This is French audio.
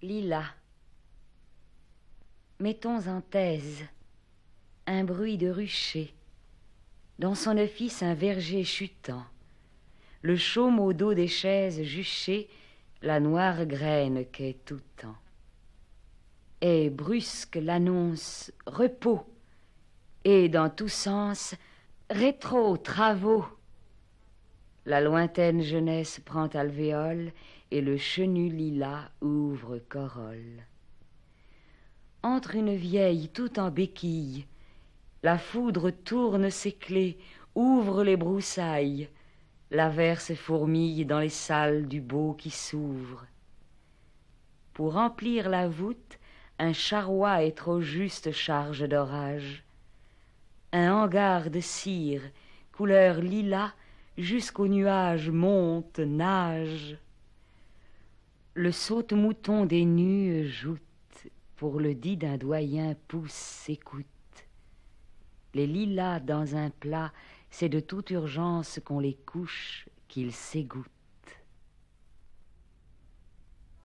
Lila. Mettons en thèse un bruit de rucher, dans son office un verger chutant, le chaume au dos des chaises juchées, la noire graine qu'est tout temps. Et brusque l'annonce repos, et dans tous sens rétro travaux. La lointaine jeunesse prend alvéole, et le chenu lilas ouvre corolle. Entre une vieille tout en béquille, la foudre tourne ses clés, ouvre les broussailles, l'averse fourmille dans les salles du beau qui s'ouvre. Pour remplir la voûte, un charroi est trop juste charge d'orage. Un hangar de cire, couleur lilas, jusqu'aux nuages monte, nage. Le saute-mouton des nues joute, pour le dit d'un doyen pousse s'écoute. Les lilas dans un plat, c'est de toute urgence qu'on les couche, qu'ils s'égouttent.